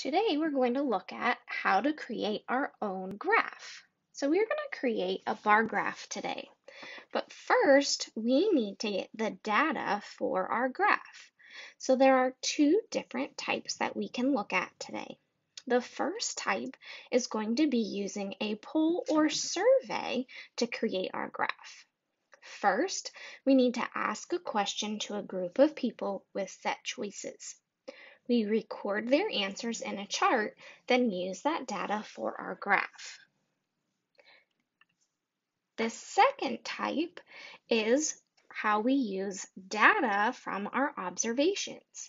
Today we're going to look at how to create our own graph. So we're going to create a bar graph today. But first, we need to get the data for our graph. So there are two different types that we can look at today. The first type is going to be using a poll or survey to create our graph. First, we need to ask a question to a group of people with set choices. We record their answers in a chart, then use that data for our graph. The second type is how we use data from our observations.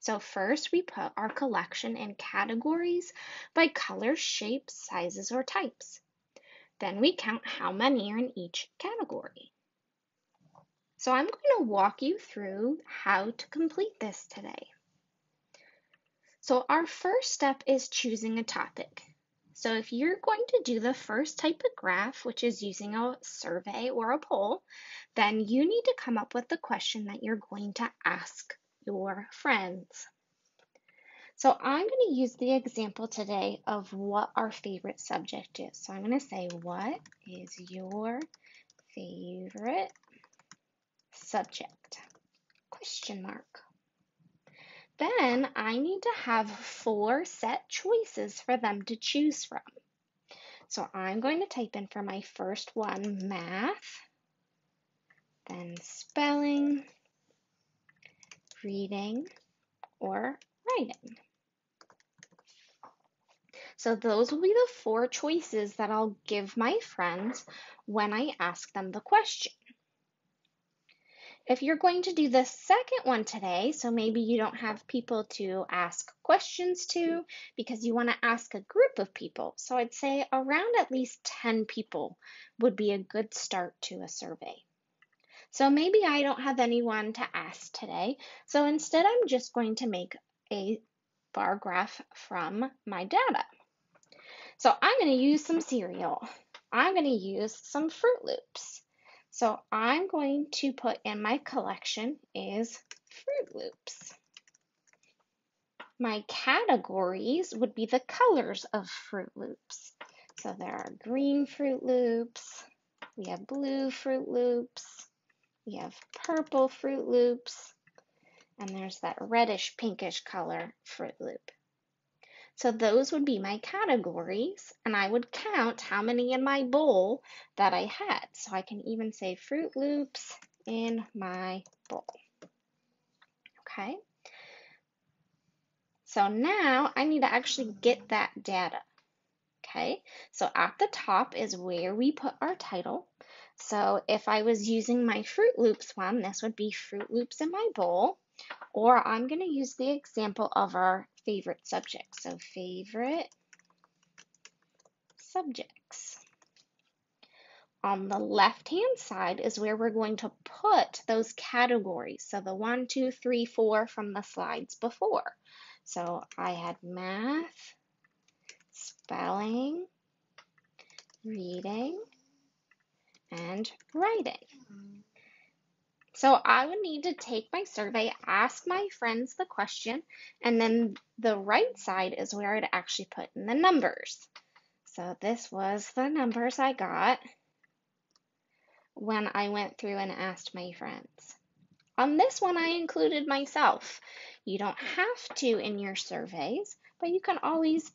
So first we put our collection in categories by color, shape, sizes, or types. Then we count how many are in each category. So I'm going to walk you through how to complete this today. So our first step is choosing a topic. So if you're going to do the first type of graph, which is using a survey or a poll, then you need to come up with the question that you're going to ask your friends. So I'm going to use the example today of what our favorite subject is. So I'm going to say, what is your favorite subject? Question mark. Then I need to have four set choices for them to choose from. So I'm going to type in for my first one math, then spelling, reading, or writing. So those will be the four choices that I'll give my friends when I ask them the question. If you're going to do the second one today, so maybe you don't have people to ask questions to mm-hmm. because you want to ask a group of people. So I'd say around at least 10 people would be a good start to a survey. So maybe I don't have anyone to ask today. So instead, I'm just going to make a bar graph from my data. So I'm going to use some cereal. I'm going to use some Froot Loops. So I'm going to put in my collection is Froot Loops. My categories would be the colors of Froot Loops. So there are green Froot Loops, we have blue Froot Loops, we have purple Froot Loops, and there's that reddish pinkish color Froot Loop. So those would be my categories, and I would count how many in my bowl that I had. So I can even say Froot Loops in my bowl. Okay. So now I need to actually get that data. Okay, so at the top is where we put our title. So if I was using my Froot Loops one, this would be Froot Loops in my bowl. Or I'm going to use the example of our favorite subjects. So favorite subjects. On the left-hand side is where we're going to put those categories. So the one, two, three, four from the slides before. So I had math, spelling, reading, and writing. So I would need to take my survey, ask my friends the question, and then the right side is where I'd actually put in the numbers. So this was the numbers I got when I went through and asked my friends. On this one, I included myself. You don't have to in your surveys, but you can always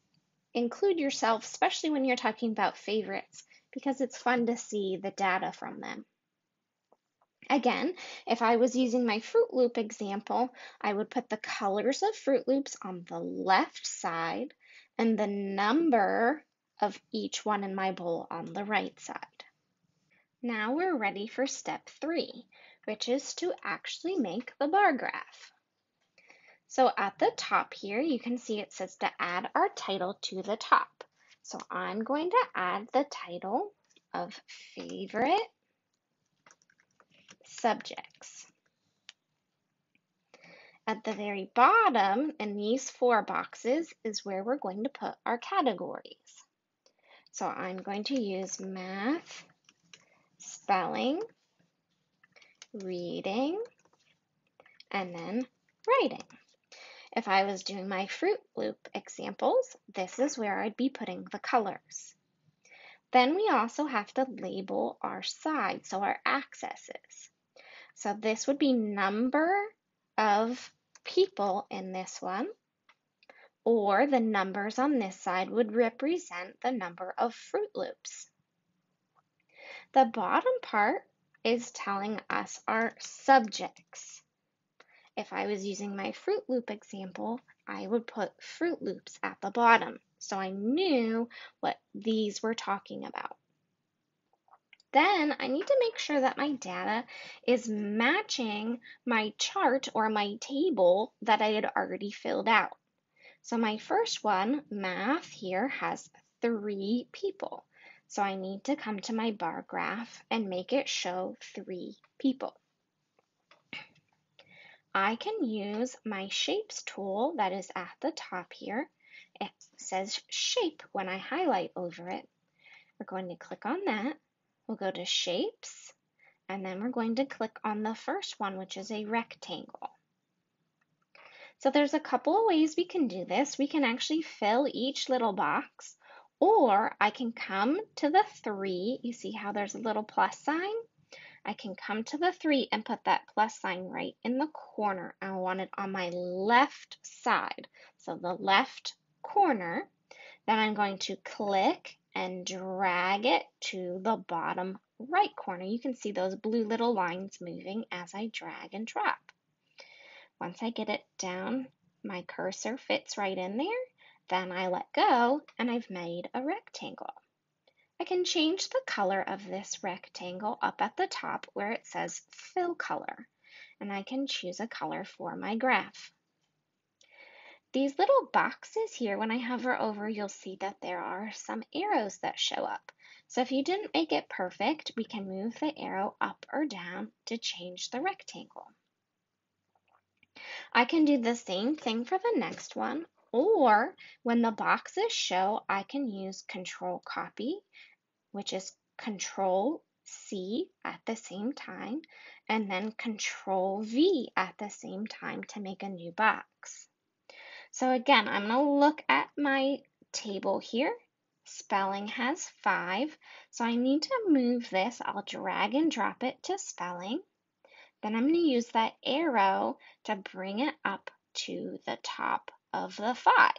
include yourself, especially when you're talking about favorites, because it's fun to see the data from them. Again, if I was using my Froot Loop example, I would put the colors of Froot Loops on the left side and the number of each one in my bowl on the right side. Now we're ready for step three, which is to actually make the bar graph. So at the top here, you can see it says to add our title to the top. So I'm going to add the title of favorite subjects. At the very bottom in these four boxes is where we're going to put our categories. So I'm going to use math, spelling, reading, and then writing. If I was doing my Froot Loop examples, this is where I'd be putting the colors. Then we also have to label our sides, so our axes. So this would be number of people in this one, or the numbers on this side would represent the number of Froot Loops. The bottom part is telling us our subjects. If I was using my Froot Loop example, I would put Froot Loops at the bottom so I knew what these were talking about. Then I need to make sure that my data is matching my chart or my table that I had already filled out. So my first one, math here, has three people. So I need to come to my bar graph and make it show three people. I can use my shapes tool that is at the top here. It says shape when I highlight over it. We're going to click on that. We'll go to shapes and then we're going to click on the first one, which is a rectangle. So there's a couple of ways we can do this. We can actually fill each little box or I can come to the three. You see how there's a little plus sign? I can come to the three and put that plus sign right in the corner. I want it on my left side. So the left corner. Then I'm going to click and drag it to the bottom right corner. You can see those blue little lines moving as I drag and drop. Once I get it down, my cursor fits right in there then I let go and I've made a rectangle. I can change the color of this rectangle up at the top where it says fill color and I can choose a color for my graph. These little boxes here, when I hover over, you'll see that there are some arrows that show up. So if you didn't make it perfect, we can move the arrow up or down to change the rectangle. I can do the same thing for the next one, or when the boxes show, I can use control copy, which is control C at the same time, and then control V at the same time to make a new box. So again, I'm going to look at my table here. Spelling has five, so I need to move this. I'll drag and drop it to spelling. Then I'm going to use that arrow to bring it up to the top of the 5.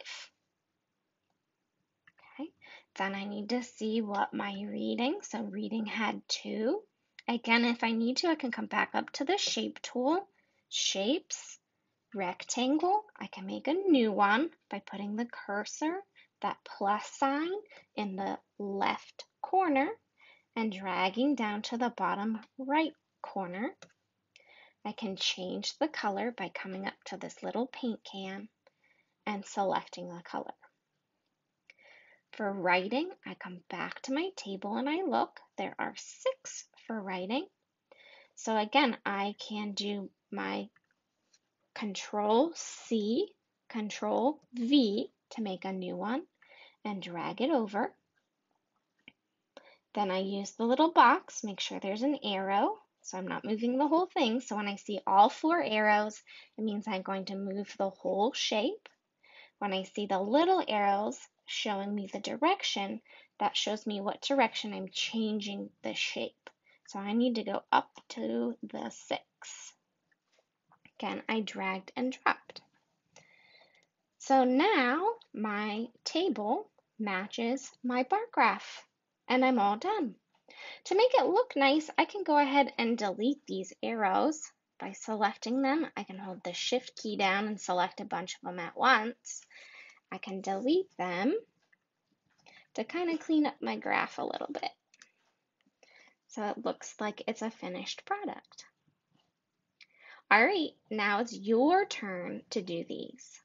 Okay, then I need to see what my reading, so reading had 2. Again, if I need to, I can come back up to the shape tool, shapes, rectangle. I can make a new one by putting the cursor, that plus sign in the left corner and dragging down to the bottom right corner. I can change the color by coming up to this little paint can and selecting the color. For writing, I come back to my table and I look. There are six for writing. So again, I can do my Control C, Control V to make a new one and drag it over. Then I use the little box, make sure there's an arrow, so I'm not moving the whole thing. So when I see all four arrows, it means I'm going to move the whole shape. When I see the little arrows showing me the direction, that shows me what direction I'm changing the shape. So I need to go up to the 6. Again, I dragged and dropped. So now my table matches my bar graph and I'm all done. To make it look nice, I can go ahead and delete these arrows by selecting them, I can hold the shift key down and select a bunch of them at once. I can delete them to kind of clean up my graph a little bit. So it looks like it's a finished product. All right, now it's your turn to do these.